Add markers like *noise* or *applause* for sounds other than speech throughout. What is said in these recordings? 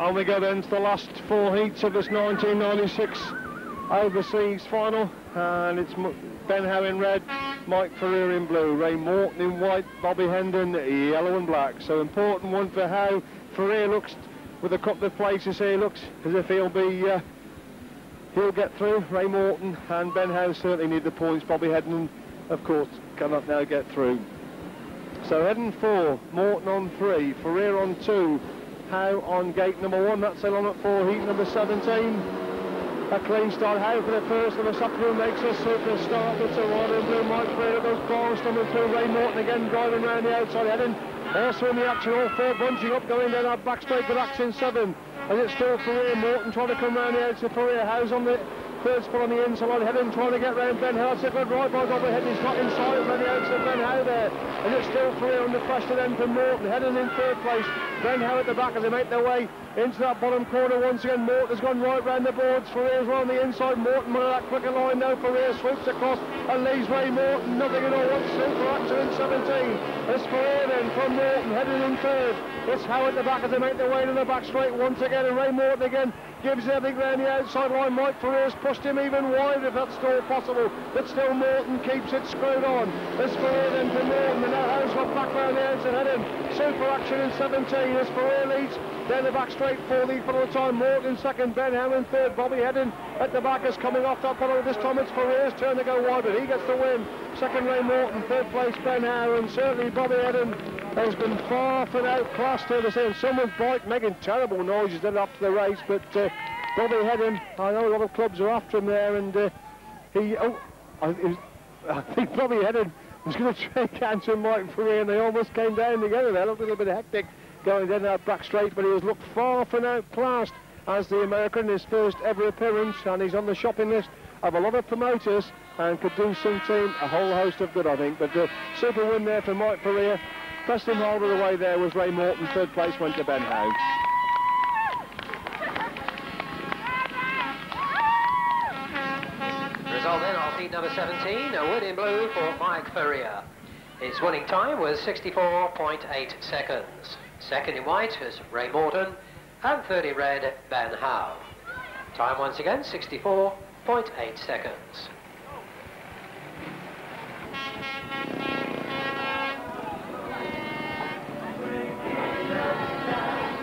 And we go then to the last four heats of this 1996 overseas final. And it's Ben Howe in red, Mike Faria in blue, Ray Morton in white, Bobby Hedden yellow and black. So important one for Howe. Faria looks, with a couple of places here, looks as if he'll be, uh, he'll get through. Ray Morton and Ben Howe certainly need the points. Bobby Hedden, of course, cannot now get through. So Hedden four, Morton on three, Faria on two, Howe on gate number one. That's on at four, heat number 17. A clean start. Howe for the first and the Sapru makes a super start. It's a white and blue. Mike Fraser goes forward, stumbling through. Ray Morton again driving around the outside heading. Also in the action, all four bunching up, going down that back straight with Action 7. And it's still Faria. Morton trying to come round the outside. Faria. Howe's on the Third spot on the inside, Hedden trying to get round Ben Howe. Second right by Robert He's not inside of the outside Ben Howe there. And it's still three on under pressure then from Morton. Hedden in third place. Ben Howe at the back as they make their way into that bottom corner once again. Morton's gone right round the boards. Faria's on the inside. Morton with that quicker line now. Faria swoops across and leaves Ray Morton. Nothing at all. What's super action in 17. It's Faria then from Morton Hedden in third. It's Howe at the back as they make their way to the back straight once again. And Ray Morton again gives everything round the outside line. Mike Faria's pushed him even wider if that's still possible. But still Morton keeps it screwed on. This Faria then for Morton. And now Howe's back round the outside Hedden. Super action in 17 as Faria leads. Down the back straight for the full time. Morton second, Ben Hammond third. Bobby Hedden at the back is coming off that bottle. This time it's turn to go wide, but he gets the win. Second Ray Morton, third place Ben and certainly Bobby Hedden has been far from outclassed here. They're saying someone's bike making terrible noises then up to the race, but uh, Bobby Hedden, I know a lot of clubs are after him there, and uh, he, oh, I, *laughs* I think Bobby Hedden was going to shake hands with Mike Faria, and they almost came down together there. Looked a little bit hectic going down that back straight, but he has looked far from outclassed as the American, in his first ever appearance, and he's on the shopping list of a lot of promoters and could do some team a whole host of good, I think. But uh, super win there for Mike Faria. Preston Holder away there was Ray Morton. Third place went to Ben Howe. Result then of heat number 17, a win in blue for Mike Faria. His winning time was 64.8 seconds. Second in white is Ray Morton, and 30 red, Ben Howe. Time once again, 64.8 seconds.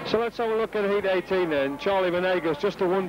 So let's have a look at heat 18 then. Charlie Venegas, just a one